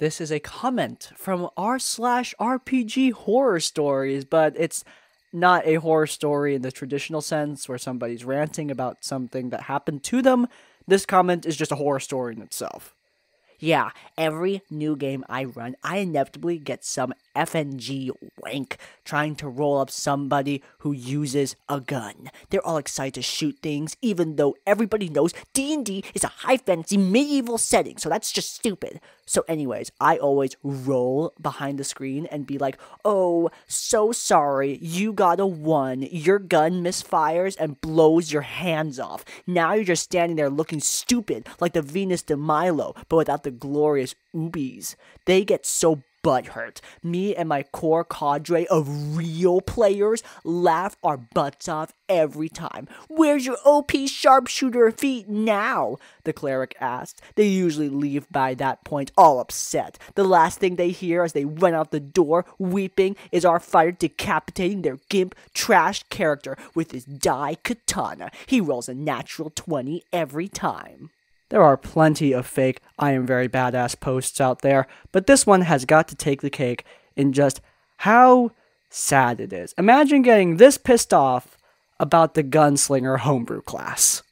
This is a comment from r slash RPG horror stories, but it's not a horror story in the traditional sense where somebody's ranting about something that happened to them. This comment is just a horror story in itself. Yeah, every new game I run, I inevitably get some FNG wank trying to roll up somebody who uses a gun. They're all excited to shoot things, even though everybody knows D&D is a high fantasy medieval setting, so that's just stupid. So anyways, I always roll behind the screen and be like, oh, so sorry, you got a one. Your gun misfires and blows your hands off. Now you're just standing there looking stupid like the Venus de Milo, but without the glorious oobies. They get so butthurt. Me and my core cadre of real players laugh our butts off every time. Where's your OP sharpshooter feat now? The cleric asked. They usually leave by that point all upset. The last thing they hear as they run out the door, weeping, is our fighter decapitating their gimp trash character with his dai katana. He rolls a natural 20 every time. There are plenty of fake I am very badass posts out there, but this one has got to take the cake in just how sad it is. Imagine getting this pissed off about the gunslinger homebrew class.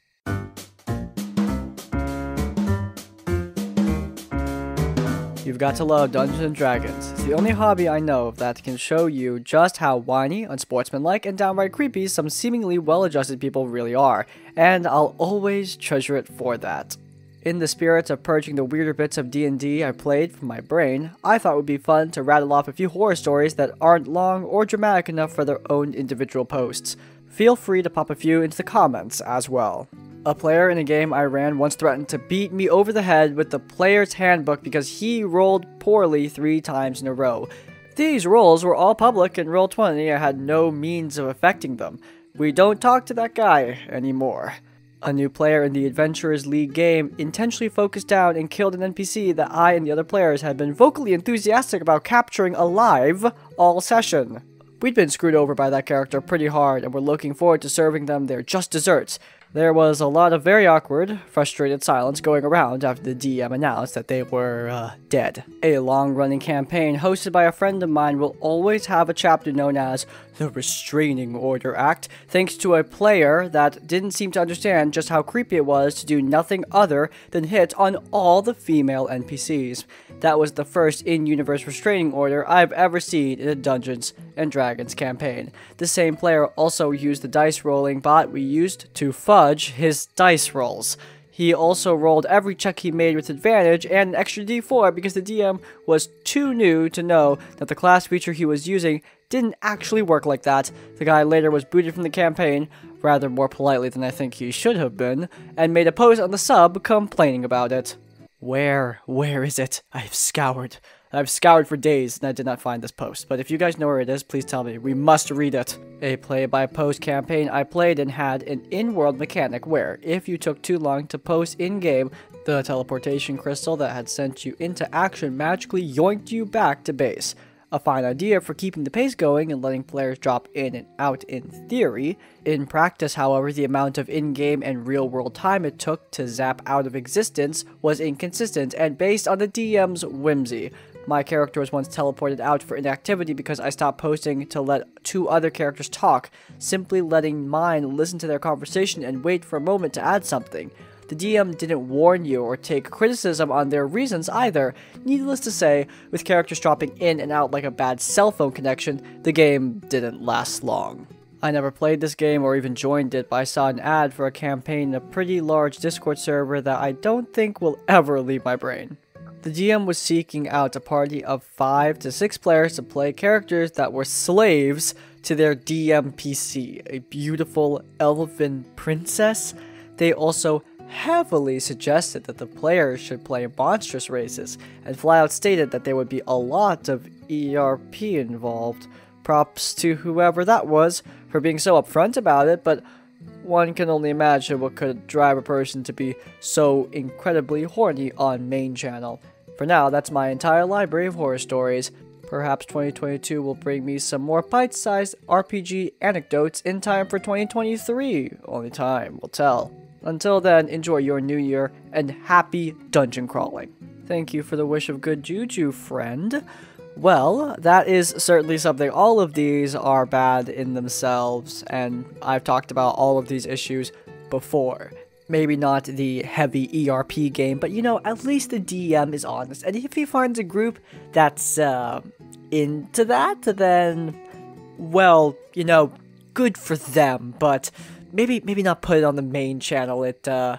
You've got to love Dungeons and Dragons. It's the only hobby I know of that can show you just how whiny, unsportsmanlike, and downright creepy some seemingly well adjusted people really are, and I'll always treasure it for that. In the spirit of purging the weirder bits of D&D I played from my brain, I thought it would be fun to rattle off a few horror stories that aren't long or dramatic enough for their own individual posts. Feel free to pop a few into the comments as well. A player in a game I ran once threatened to beat me over the head with the player's handbook because he rolled poorly three times in a row. These rolls were all public and Roll20, I had no means of affecting them. We don't talk to that guy anymore. A new player in the Adventurers League game intentionally focused down and killed an NPC that I and the other players had been vocally enthusiastic about capturing alive all session. We'd been screwed over by that character pretty hard and were looking forward to serving them their just desserts, there was a lot of very awkward, frustrated silence going around after the DM announced that they were uh, dead. A long running campaign hosted by a friend of mine will always have a chapter known as the Restraining Order Act, thanks to a player that didn't seem to understand just how creepy it was to do nothing other than hit on all the female NPCs. That was the first in universe restraining order I've ever seen in a Dungeons and Dragons campaign. The same player also used the dice rolling bot we used to his dice rolls. He also rolled every check he made with advantage and an extra d4 because the DM was too new to know that the class feature he was using didn't actually work like that. The guy later was booted from the campaign, rather more politely than I think he should have been, and made a post on the sub complaining about it. Where, where is it? I've scoured. I've scoured for days and I did not find this post, but if you guys know where it is, please tell me. We must read it. A play-by-post campaign I played and had an in-world mechanic where, if you took too long to post in-game, the teleportation crystal that had sent you into action magically yoinked you back to base. A fine idea for keeping the pace going and letting players drop in and out in theory. In practice, however, the amount of in-game and real-world time it took to zap out of existence was inconsistent and based on the DM's whimsy. My character was once teleported out for inactivity because I stopped posting to let two other characters talk, simply letting mine listen to their conversation and wait for a moment to add something. The DM didn't warn you or take criticism on their reasons either. Needless to say, with characters dropping in and out like a bad cell phone connection, the game didn't last long. I never played this game or even joined it, but I saw an ad for a campaign in a pretty large Discord server that I don't think will ever leave my brain. The GM was seeking out a party of 5 to 6 players to play characters that were slaves to their DM PC, a beautiful elven princess. They also heavily suggested that the players should play monstrous races, and flat out stated that there would be a lot of ERP involved. Props to whoever that was for being so upfront about it, but one can only imagine what could drive a person to be so incredibly horny on main channel. For now, that's my entire library of horror stories. Perhaps 2022 will bring me some more bite-sized RPG anecdotes in time for 2023. Only time will tell. Until then, enjoy your new year and happy dungeon crawling. Thank you for the wish of good juju, friend. Well, that is certainly something. All of these are bad in themselves, and I've talked about all of these issues before. Maybe not the heavy ERP game, but you know, at least the DM is honest. And if he finds a group that's uh, into that, then, well, you know, good for them. But maybe maybe not put it on the main channel. It uh,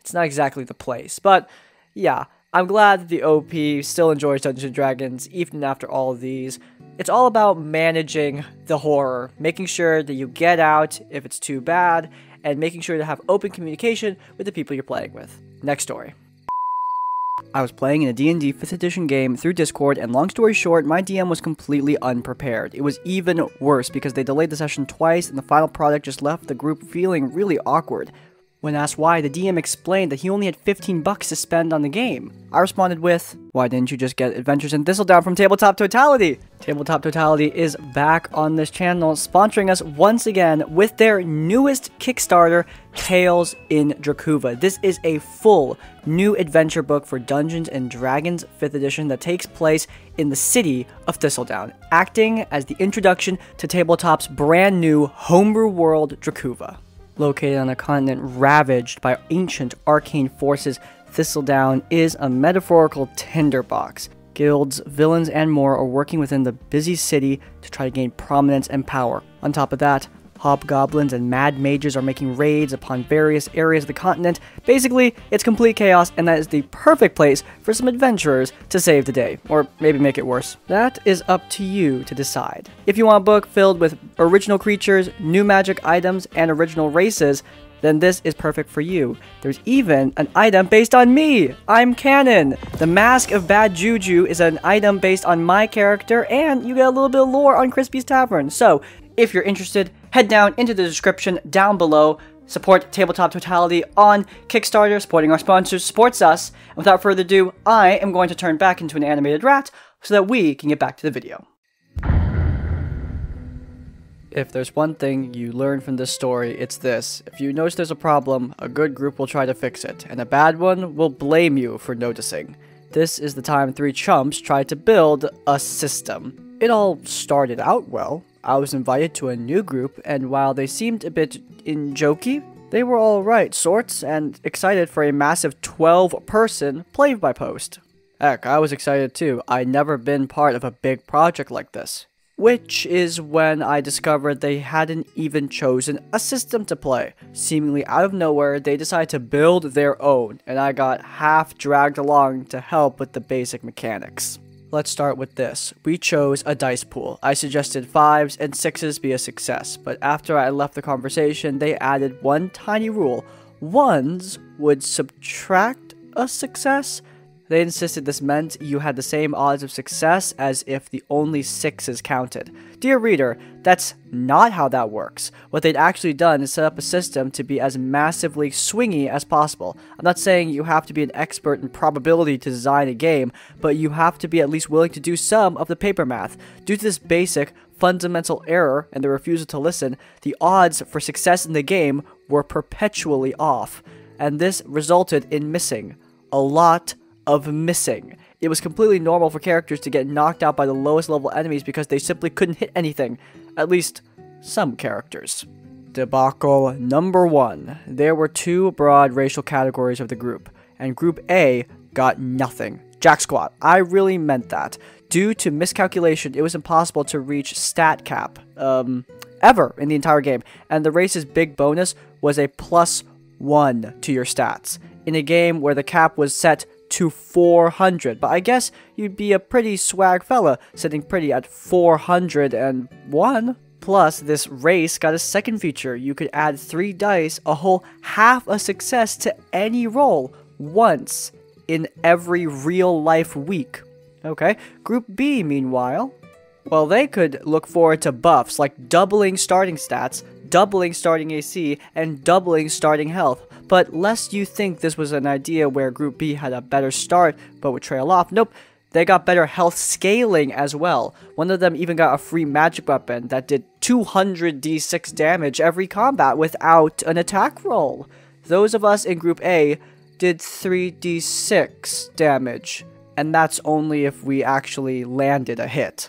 it's not exactly the place. But yeah, I'm glad that the OP still enjoys Dungeons and Dragons even after all of these. It's all about managing the horror, making sure that you get out if it's too bad, and making sure to have open communication with the people you're playing with. Next story. I was playing in a D&D 5th edition game through Discord and long story short, my DM was completely unprepared. It was even worse because they delayed the session twice and the final product just left the group feeling really awkward. When asked why, the DM explained that he only had 15 bucks to spend on the game. I responded with, Why didn't you just get Adventures in Thistledown from Tabletop Totality? Tabletop Totality is back on this channel, sponsoring us once again with their newest Kickstarter, Tales in Drakuva. This is a full new adventure book for Dungeons and Dragons 5th edition that takes place in the city of Thistledown, acting as the introduction to Tabletop's brand new homebrew world, Drakuva. Located on a continent ravaged by ancient arcane forces, Thistledown is a metaphorical tinderbox. Guilds, villains, and more are working within the busy city to try to gain prominence and power. On top of that, hobgoblins and mad mages are making raids upon various areas of the continent. Basically, it's complete chaos, and that is the perfect place for some adventurers to save the day, or maybe make it worse. That is up to you to decide. If you want a book filled with original creatures, new magic items, and original races, then this is perfect for you. There's even an item based on me! I'm canon! The Mask of Bad Juju is an item based on my character, and you get a little bit of lore on Crispy's Tavern. So, if you're interested, head down into the description down below. Support Tabletop Totality on Kickstarter, supporting our sponsors supports us. And without further ado, I am going to turn back into an animated rat so that we can get back to the video. If there's one thing you learn from this story, it's this. If you notice there's a problem, a good group will try to fix it, and a bad one will blame you for noticing. This is the time three chumps tried to build a system. It all started out well. I was invited to a new group, and while they seemed a bit in jokey, they were alright sorts and excited for a massive 12 person play by post. Heck, I was excited too. I'd never been part of a big project like this which is when I discovered they hadn't even chosen a system to play. Seemingly out of nowhere, they decided to build their own, and I got half dragged along to help with the basic mechanics. Let's start with this. We chose a dice pool. I suggested fives and sixes be a success, but after I left the conversation, they added one tiny rule. Ones would subtract a success, they insisted this meant you had the same odds of success as if the only sixes counted. Dear reader, that's not how that works. What they'd actually done is set up a system to be as massively swingy as possible. I'm not saying you have to be an expert in probability to design a game, but you have to be at least willing to do some of the paper math. Due to this basic, fundamental error and the refusal to listen, the odds for success in the game were perpetually off, and this resulted in missing a lot of missing. It was completely normal for characters to get knocked out by the lowest level enemies because they simply couldn't hit anything. At least, some characters. Debacle number one. There were two broad racial categories of the group, and Group A got nothing. Jack Squat. I really meant that. Due to miscalculation, it was impossible to reach stat cap, um, ever in the entire game, and the race's big bonus was a plus one to your stats. In a game where the cap was set to 400. But I guess you'd be a pretty swag fella, sitting pretty at 401. Plus, this race got a second feature. You could add 3 dice, a whole half a success to any roll, once in every real life week. Okay, Group B, meanwhile, well, they could look forward to buffs like doubling starting stats, doubling starting AC, and doubling starting health. But lest you think this was an idea where Group B had a better start but would trail off, nope, they got better health scaling as well. One of them even got a free magic weapon that did 200 d6 damage every combat without an attack roll. Those of us in Group A did 3d6 damage, and that's only if we actually landed a hit.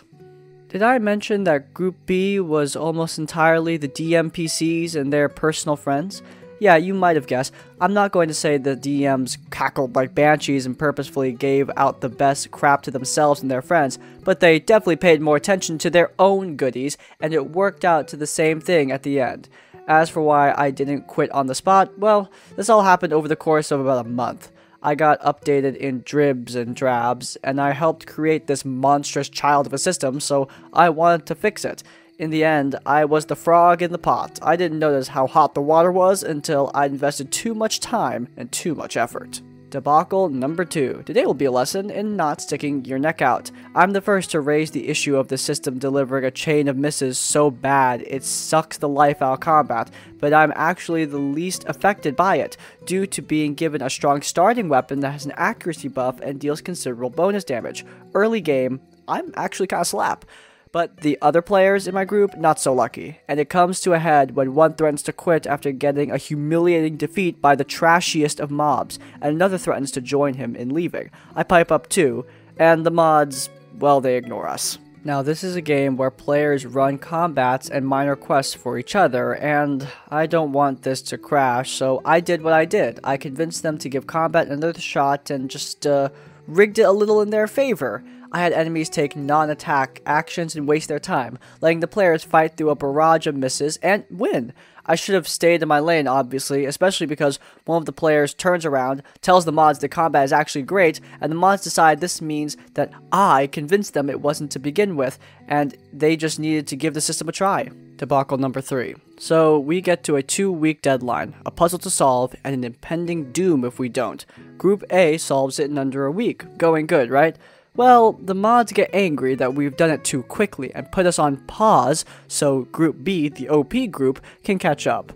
Did I mention that Group B was almost entirely the DMPCs and their personal friends? Yeah, you might have guessed. I'm not going to say the DMs cackled like banshees and purposefully gave out the best crap to themselves and their friends, but they definitely paid more attention to their own goodies, and it worked out to the same thing at the end. As for why I didn't quit on the spot, well, this all happened over the course of about a month. I got updated in dribs and drabs, and I helped create this monstrous child of a system, so I wanted to fix it. In the end, I was the frog in the pot. I didn't notice how hot the water was until I invested too much time and too much effort. Debacle number two. Today will be a lesson in not sticking your neck out. I'm the first to raise the issue of the system delivering a chain of misses so bad it sucks the life out of combat, but I'm actually the least affected by it, due to being given a strong starting weapon that has an accuracy buff and deals considerable bonus damage. Early game, I'm actually kinda slap. But the other players in my group, not so lucky, and it comes to a head when one threatens to quit after getting a humiliating defeat by the trashiest of mobs, and another threatens to join him in leaving. I pipe up too, and the mods, well, they ignore us. Now, this is a game where players run combats and minor quests for each other, and I don't want this to crash, so I did what I did. I convinced them to give combat another shot and just, uh, rigged it a little in their favor. I had enemies take non-attack actions and waste their time, letting the players fight through a barrage of misses and win. I should have stayed in my lane, obviously, especially because one of the players turns around, tells the mods the combat is actually great, and the mods decide this means that I convinced them it wasn't to begin with, and they just needed to give the system a try. Debacle number three. So we get to a two week deadline, a puzzle to solve, and an impending doom if we don't. Group A solves it in under a week. Going good, right? Well, the mods get angry that we've done it too quickly and put us on pause so Group B, the OP group, can catch up.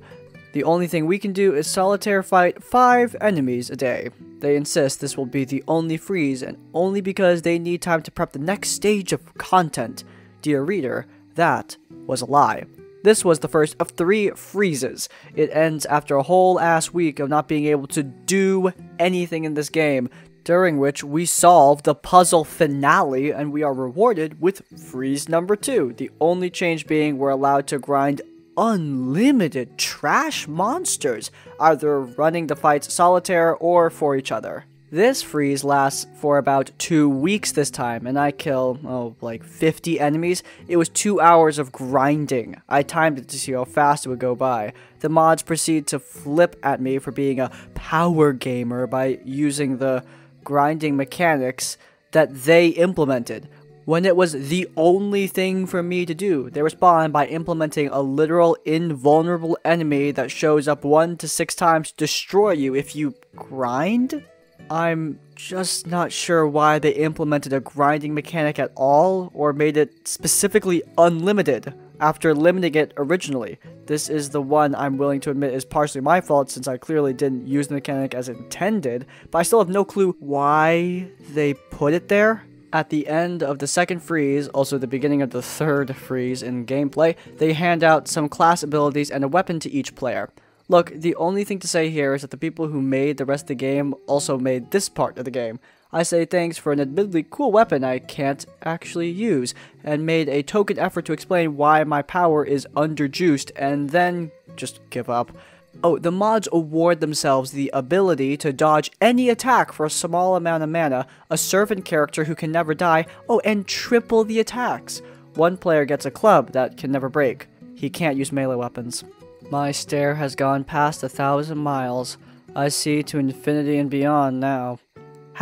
The only thing we can do is solitaire fight 5 enemies a day. They insist this will be the only freeze and only because they need time to prep the next stage of content. Dear reader, that was a lie. This was the first of three freezes. It ends after a whole ass week of not being able to do anything in this game, during which we solve the puzzle finale and we are rewarded with freeze number two. The only change being we're allowed to grind unlimited trash monsters, either running the fights solitaire or for each other. This freeze lasts for about two weeks this time, and I kill, oh, like 50 enemies. It was two hours of grinding. I timed it to see how fast it would go by. The mods proceed to flip at me for being a power gamer by using the grinding mechanics that they implemented. When it was the only thing for me to do, they respond by implementing a literal invulnerable enemy that shows up one to six times to destroy you if you grind? I'm just not sure why they implemented a grinding mechanic at all, or made it specifically unlimited after limiting it originally. This is the one I'm willing to admit is partially my fault since I clearly didn't use the mechanic as intended, but I still have no clue why they put it there. At the end of the second freeze, also the beginning of the third freeze in gameplay, they hand out some class abilities and a weapon to each player. Look, the only thing to say here is that the people who made the rest of the game also made this part of the game. I say thanks for an admittedly cool weapon I can't actually use, and made a token effort to explain why my power is underjuiced, and then just give up. Oh, the mods award themselves the ability to dodge any attack for a small amount of mana, a servant character who can never die, oh, and triple the attacks. One player gets a club that can never break. He can't use melee weapons. My stare has gone past a thousand miles. I see to infinity and beyond now.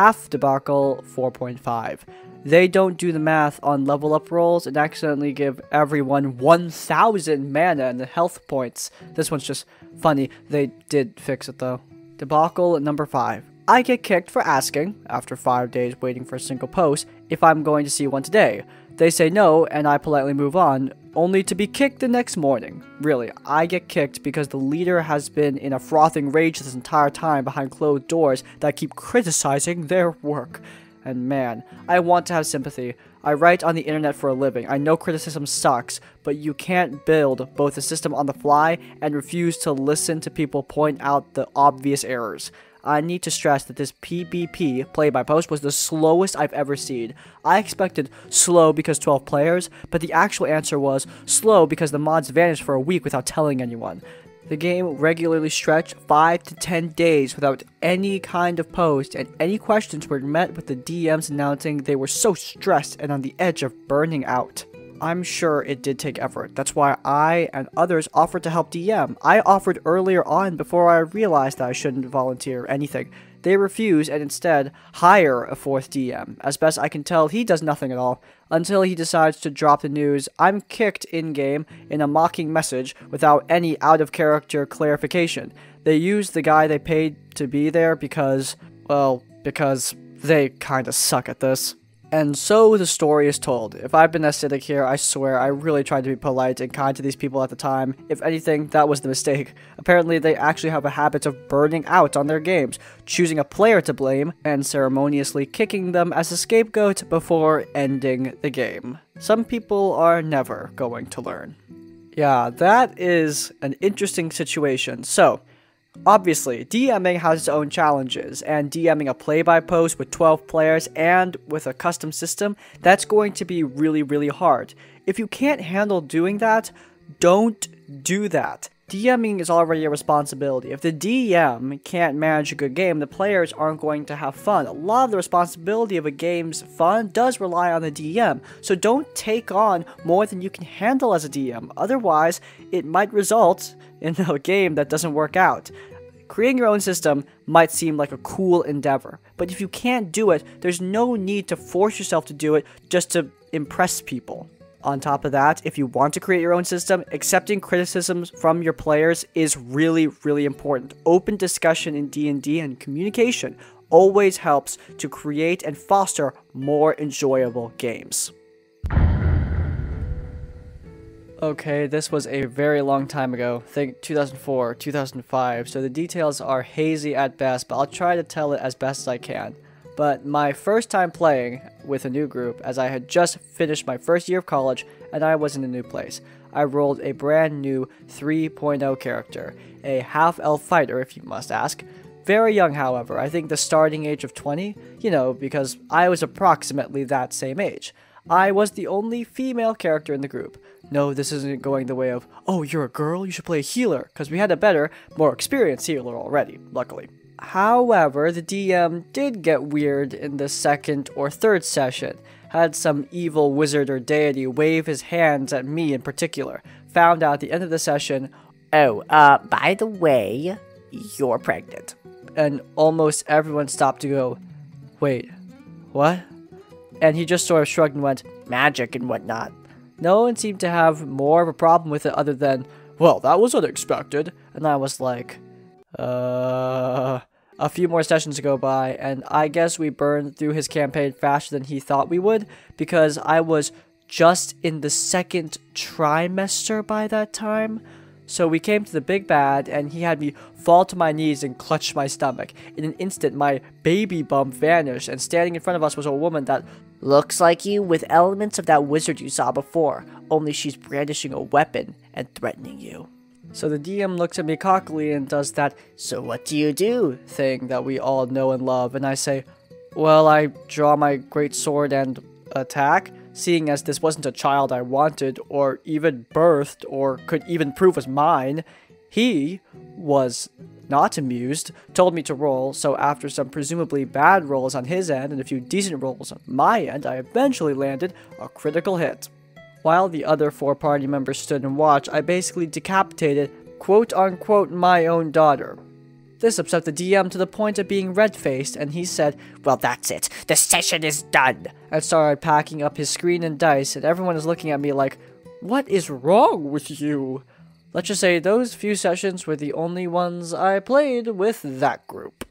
Half debacle 4.5. They don't do the math on level up rolls and accidentally give everyone 1000 mana and health points. This one's just funny. They did fix it though. Debacle number 5. I get kicked for asking, after 5 days waiting for a single post, if I'm going to see one today. They say no, and I politely move on, only to be kicked the next morning. Really, I get kicked because the leader has been in a frothing rage this entire time behind closed doors that keep criticizing their work. And man, I want to have sympathy. I write on the internet for a living. I know criticism sucks, but you can't build both a system on the fly and refuse to listen to people point out the obvious errors. I need to stress that this PBP, play by post, was the slowest I've ever seen. I expected slow because 12 players, but the actual answer was slow because the mods vanished for a week without telling anyone. The game regularly stretched 5 to 10 days without any kind of post, and any questions were met with the DMs announcing they were so stressed and on the edge of burning out. I'm sure it did take effort. That's why I and others offered to help DM. I offered earlier on before I realized that I shouldn't volunteer anything. They refuse and instead hire a fourth DM. As best I can tell, he does nothing at all until he decides to drop the news I'm kicked in game in a mocking message without any out of character clarification. They use the guy they paid to be there because, well, because they kinda suck at this. And so the story is told. If I've been acidic here, I swear I really tried to be polite and kind to these people at the time. If anything, that was the mistake. Apparently, they actually have a habit of burning out on their games, choosing a player to blame, and ceremoniously kicking them as a scapegoat before ending the game. Some people are never going to learn. Yeah, that is an interesting situation. So, Obviously, DMing has its own challenges, and DMing a play by post with 12 players and with a custom system, that's going to be really, really hard. If you can't handle doing that, don't do that. DMing is already a responsibility. If the DM can't manage a good game, the players aren't going to have fun. A lot of the responsibility of a game's fun does rely on the DM, so don't take on more than you can handle as a DM. Otherwise, it might result in a game that doesn't work out. Creating your own system might seem like a cool endeavor, but if you can't do it, there's no need to force yourself to do it just to impress people. On top of that, if you want to create your own system, accepting criticisms from your players is really, really important. Open discussion in D&D and communication always helps to create and foster more enjoyable games. Okay, this was a very long time ago, think 2004, 2005, so the details are hazy at best, but I'll try to tell it as best as I can. But my first time playing with a new group, as I had just finished my first year of college and I was in a new place, I rolled a brand new 3.0 character, a half elf fighter, if you must ask. Very young, however, I think the starting age of 20, you know, because I was approximately that same age. I was the only female character in the group. No, this isn't going the way of, oh, you're a girl, you should play a healer, because we had a better, more experienced healer already, luckily. However, the DM did get weird in the second or third session. Had some evil wizard or deity wave his hands at me in particular. Found out at the end of the session, oh, uh, by the way, you're pregnant. And almost everyone stopped to go, wait, what? And he just sort of shrugged and went, magic and whatnot. No one seemed to have more of a problem with it other than, well, that was unexpected. And I was like, uh. A few more sessions go by, and I guess we burned through his campaign faster than he thought we would, because I was just in the second trimester by that time. So we came to the big bad, and he had me fall to my knees and clutch my stomach. In an instant, my baby bump vanished, and standing in front of us was a woman that looks like you with elements of that wizard you saw before, only she's brandishing a weapon and threatening you. So the DM looks at me cockily and does that, so what do you do thing that we all know and love, and I say, well, I draw my great sword and attack, seeing as this wasn't a child I wanted, or even birthed, or could even prove was mine. He was not amused, told me to roll, so after some presumably bad rolls on his end and a few decent rolls on my end, I eventually landed a critical hit. While the other four party members stood and watched, I basically decapitated quote unquote my own daughter. This upset the DM to the point of being red faced, and he said, Well, that's it. The session is done. And started packing up his screen and dice, and everyone is looking at me like, What is wrong with you? Let's just say those few sessions were the only ones I played with that group.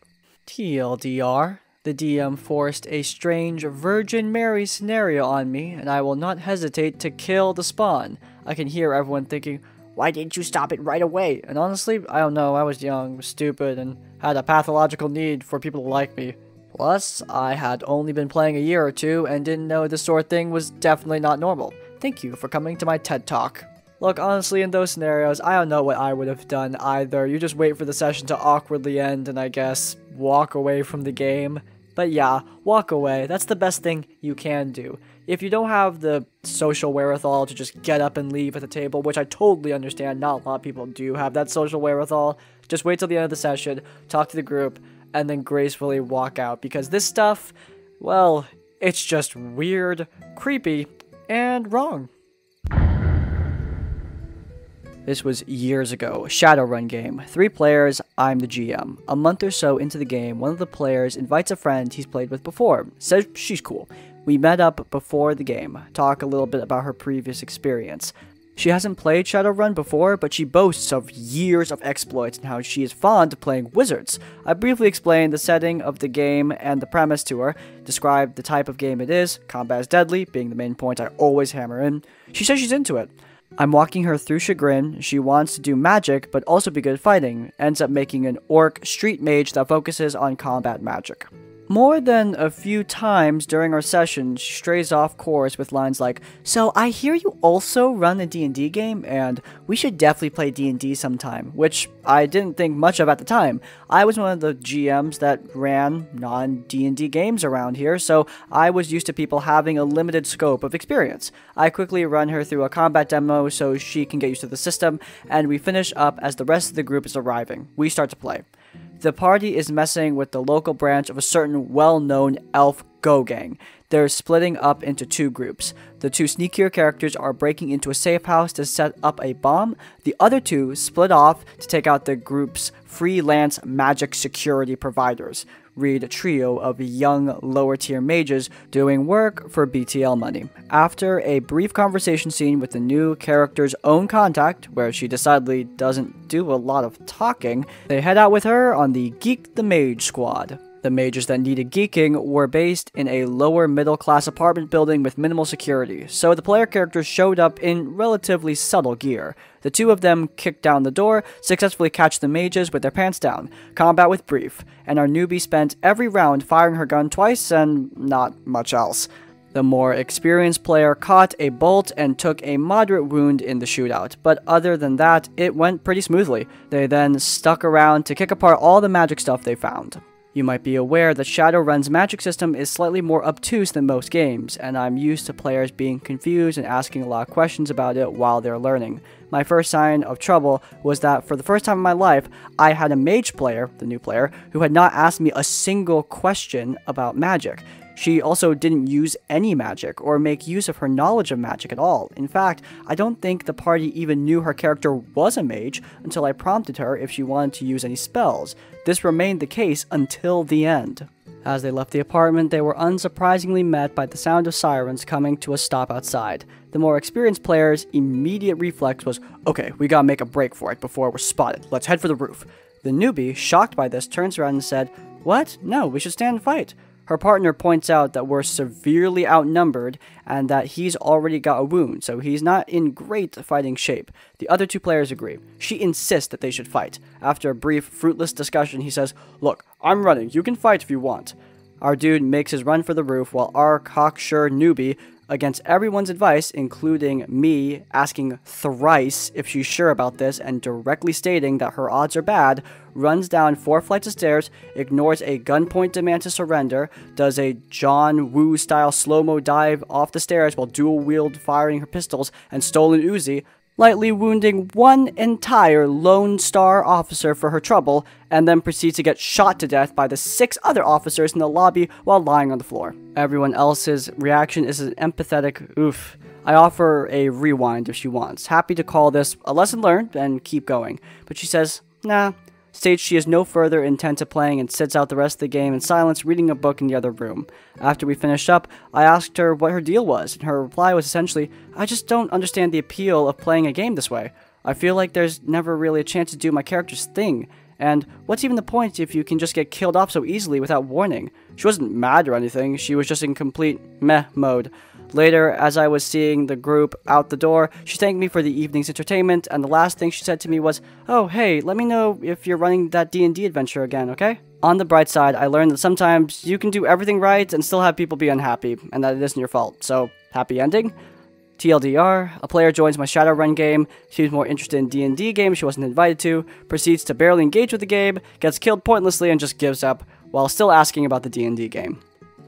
TLDR, the DM forced a strange Virgin Mary scenario on me, and I will not hesitate to kill the spawn. I can hear everyone thinking, why didn't you stop it right away? And honestly, I don't know, I was young, stupid, and had a pathological need for people to like me. Plus, I had only been playing a year or two and didn't know this sort of thing was definitely not normal. Thank you for coming to my TED Talk. Look, honestly, in those scenarios, I don't know what I would have done either. You just wait for the session to awkwardly end and I guess walk away from the game. But yeah, walk away. That's the best thing you can do. If you don't have the social wherewithal to just get up and leave at the table, which I totally understand, not a lot of people do have that social wherewithal, just wait till the end of the session, talk to the group, and then gracefully walk out because this stuff, well, it's just weird, creepy, and wrong. This was years ago, Shadowrun game. Three players, I'm the GM. A month or so into the game, one of the players invites a friend he's played with before, says she's cool. We met up before the game, talk a little bit about her previous experience. She hasn't played Shadowrun before, but she boasts of years of exploits and how she is fond of playing wizards. I briefly explained the setting of the game and the premise to her, described the type of game it is, combat is deadly, being the main point I always hammer in. She says she's into it. I'm walking her through chargen. She wants to do magic, but also be good at fighting. Ends up making an orc street mage that focuses on combat magic. More than a few times during our session, she strays off course with lines like, So I hear you also run a D&D game, and we should definitely play D&D sometime, which I didn't think much of at the time. I was one of the GMs that ran non-D&D games around here, so I was used to people having a limited scope of experience. I quickly run her through a combat demo so she can get used to the system, and we finish up as the rest of the group is arriving. We start to play. The party is messing with the local branch of a certain well known elf Go gang. They're splitting up into two groups. The two sneakier characters are breaking into a safe house to set up a bomb. The other two split off to take out the group's freelance magic security providers read trio of young lower tier mages doing work for BTL money. After a brief conversation scene with the new character's own contact, where she decidedly doesn't do a lot of talking, they head out with her on the Geek the Mage squad. The mages that needed geeking were based in a lower middle class apartment building with minimal security, so the player characters showed up in relatively subtle gear. The two of them kicked down the door, successfully catch the mages with their pants down. Combat with brief, and our newbie spent every round firing her gun twice and not much else. The more experienced player caught a bolt and took a moderate wound in the shootout, but other than that, it went pretty smoothly. They then stuck around to kick apart all the magic stuff they found. You might be aware that Shadowrun's magic system is slightly more obtuse than most games, and I'm used to players being confused and asking a lot of questions about it while they're learning. My first sign of trouble was that for the first time in my life, I had a mage player, the new player, who had not asked me a single question about magic. She also didn't use any magic or make use of her knowledge of magic at all. In fact, I don't think the party even knew her character was a mage until I prompted her if she wanted to use any spells. This remained the case until the end. As they left the apartment, they were unsurprisingly met by the sound of sirens coming to a stop outside. The more experienced player's immediate reflex was, okay, we gotta make a break for it before we're spotted. Let's head for the roof. The newbie, shocked by this, turns around and said, What? No, we should stand and fight. Her partner points out that we're severely outnumbered and that he's already got a wound, so he's not in great fighting shape. The other two players agree. She insists that they should fight. After a brief, fruitless discussion, he says, Look, I'm running. You can fight if you want. Our dude makes his run for the roof while our cocksure newbie against everyone's advice, including me asking thrice if she's sure about this and directly stating that her odds are bad, runs down four flights of stairs, ignores a gunpoint demand to surrender, does a John Woo style slow mo dive off the stairs while dual wield firing her pistols and stolen Uzi, lightly wounding one entire Lone Star officer for her trouble, and then proceeds to get shot to death by the six other officers in the lobby while lying on the floor. Everyone else's reaction is an empathetic oof. I offer a rewind if she wants. Happy to call this a lesson learned and keep going. But she says, nah, states she has no further intent to playing and sits out the rest of the game in silence, reading a book in the other room. After we finished up, I asked her what her deal was, and her reply was essentially, I just don't understand the appeal of playing a game this way. I feel like there's never really a chance to do my character's thing, and what's even the point if you can just get killed off so easily without warning? She wasn't mad or anything, she was just in complete meh mode. Later, as I was seeing the group out the door, she thanked me for the evening's entertainment, and the last thing she said to me was, "Oh, hey, let me know if you're running that D&D adventure again, okay?" On the bright side, I learned that sometimes you can do everything right and still have people be unhappy, and that it isn't your fault. So, happy ending? TLDR, a player joins my Shadowrun game, seems more interested in D&D games she wasn't invited to, proceeds to barely engage with the game, gets killed pointlessly and just gives up, while still asking about the D&D game.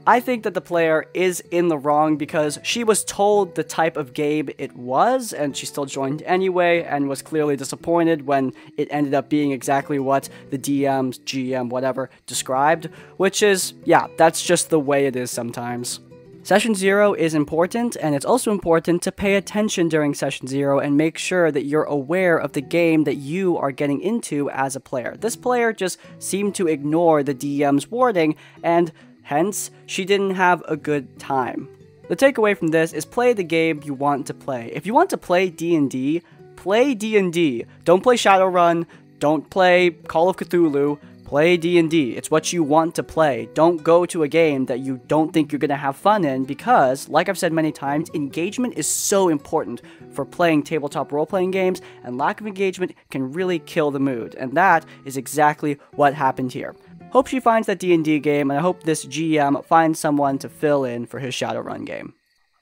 I think that the player is in the wrong because she was told the type of game it was, and she still joined anyway, and was clearly disappointed when it ended up being exactly what the DMs, GM, whatever, described, which is, yeah, that's just the way it is sometimes. Session 0 is important, and it's also important to pay attention during Session 0 and make sure that you're aware of the game that you are getting into as a player. This player just seemed to ignore the DM's warning, and hence, she didn't have a good time. The takeaway from this is play the game you want to play. If you want to play D&D, play D&D. Don't play Shadowrun, don't play Call of Cthulhu, Play D&D. It's what you want to play. Don't go to a game that you don't think you're going to have fun in because, like I've said many times, engagement is so important for playing tabletop role-playing games and lack of engagement can really kill the mood. And that is exactly what happened here. Hope she finds that D&D game and I hope this GM finds someone to fill in for his Shadowrun game.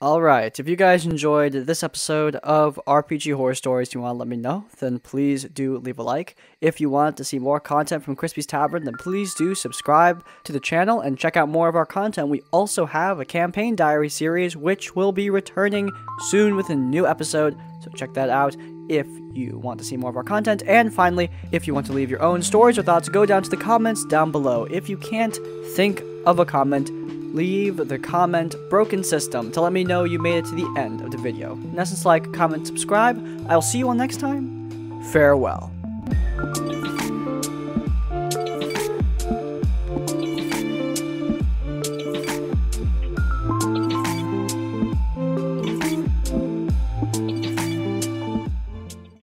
Alright, if you guys enjoyed this episode of RPG Horror Stories you want to let me know, then please do leave a like. If you want to see more content from Crispy's Tavern, then please do subscribe to the channel and check out more of our content. We also have a campaign diary series which will be returning soon with a new episode, so check that out if you want to see more of our content. And finally, if you want to leave your own stories or thoughts, go down to the comments down below. If you can't think of a comment, leave the comment broken system to let me know you made it to the end of the video. And like, comment, subscribe. I'll see you all next time. Farewell.